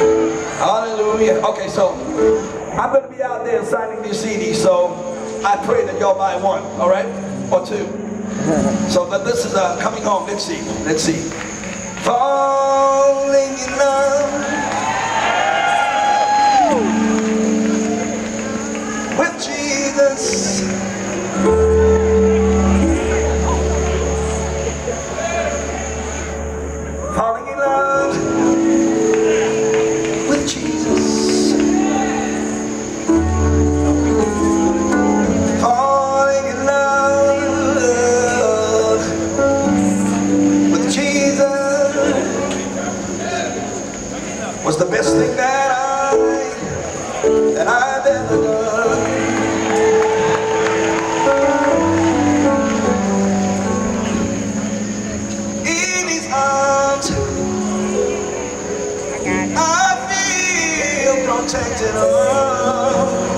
Hallelujah. Okay, so I'm going to be out there signing these CDs, so I pray that y'all buy one, all right? Or two. So but this is uh, coming home. Let's see. Let's see. Falling in love with Jesus. The that I that I've ever done. In His arms, I feel. Oh.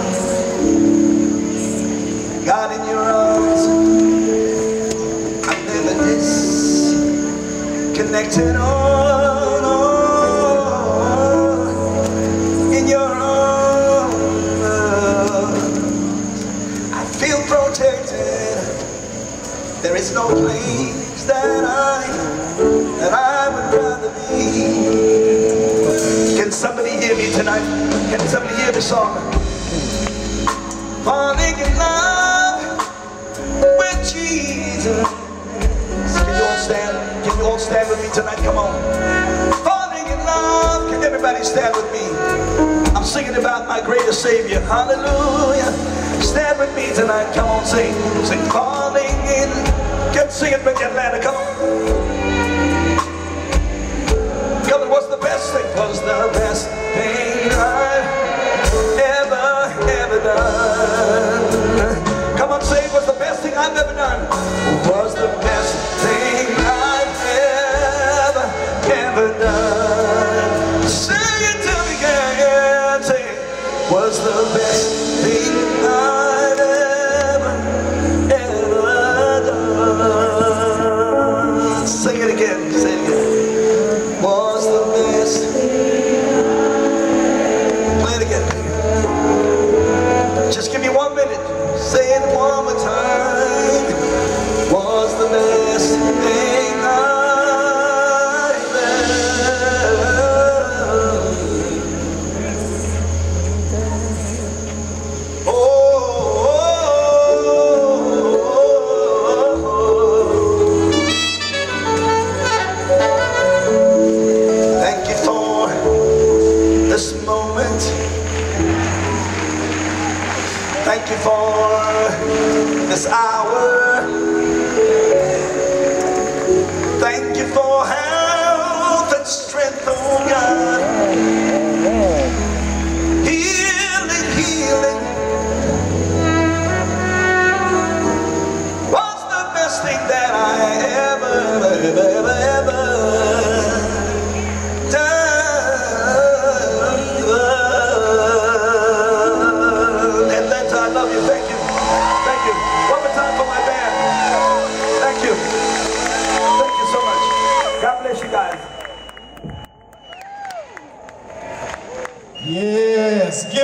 God in your arms, I'm never disconnected. Oh, There is no place that I that I would rather be. Can somebody hear me tonight? Can somebody hear the song? Falling in love with Jesus. Can you all stand? Can you all stand with me tonight? Come on. Falling in love. Can everybody stand with me? I'm singing about my greatest Savior. Hallelujah. Stand with me tonight. Come on, sing. Sing falling in. Get sing it with Atlanta. Come on. Come on, what's the best thing? Was the best thing I've ever, ever done. Come on, say it was the best thing I've ever done. Was the best thing I've ever, ever done. Say it to me again. Say it. Was the best thing Thank you for this hour. Thank you for health and strength, oh,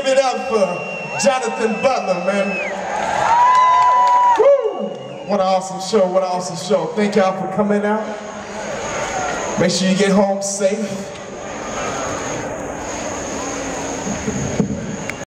it up for Jonathan Butler, man. Woo! What an awesome show, what an awesome show. Thank y'all for coming out. Make sure you get home safe.